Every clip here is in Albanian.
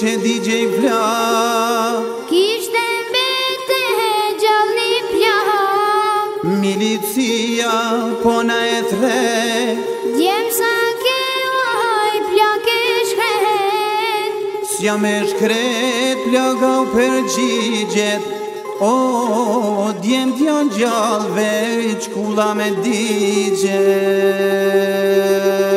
që di gje i vla Kishte mbete e gjallë një pja Milicia po na e tre Djemë sa ke oj pja ke shkret Sja me shkret pja ga u përgjigjet O, oh, djemë djanë gjallë veç kula me digjet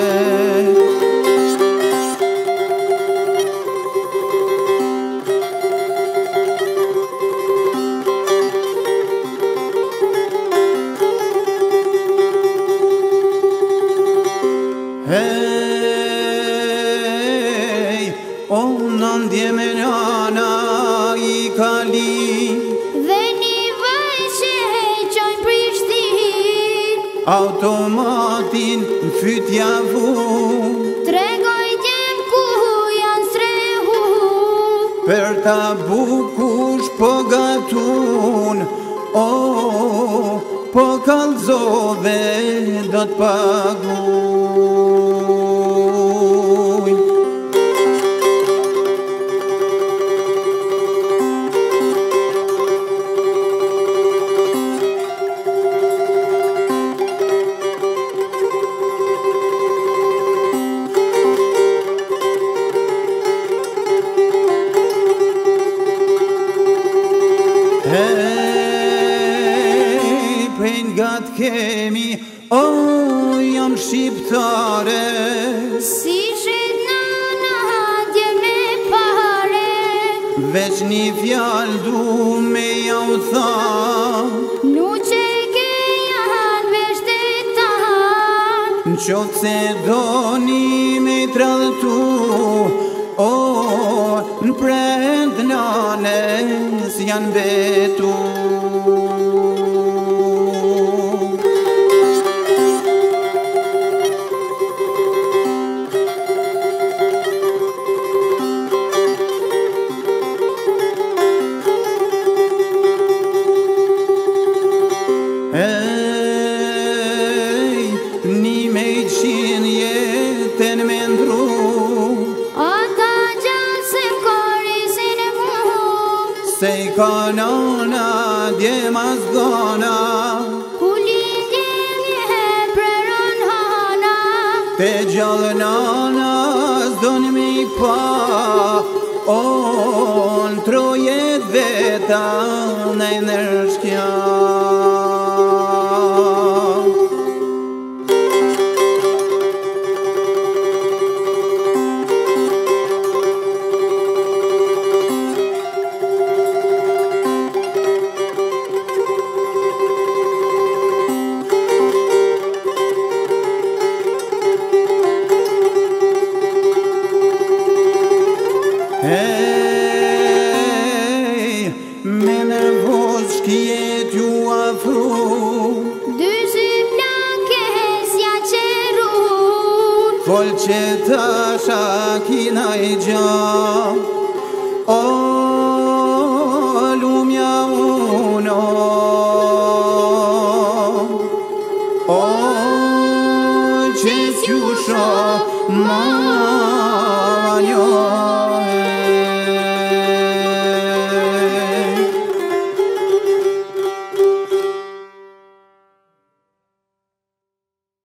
Ej, o në ndje nana i kali Dhe një vaj qojnë prishtin Automatin në fytja vu Tregoj gjem ku janë srehu Për ta bukush po gatun o, o, o po kalzove do të pagu. gat kemi O, jam shqiptare Si shqit në nadje me pare Veç një fjallë du me jam tha Nu që ke janë me të tanë Në qotë se do një me tradëtu O, në prendë në nësë janë O, në prendë në nësë janë betu Se i ka nana, dje ma zgona Kuli dje dje prëron hana Te gjallë nana, zdojnë mi pa O, në trojet veta, në i nërshkja Hej, me nervos që ju afru Dëzë blanë ke s'ja qëru Folë që të shakina i gjë O, lumja unë O, qështë ju shëmë O, një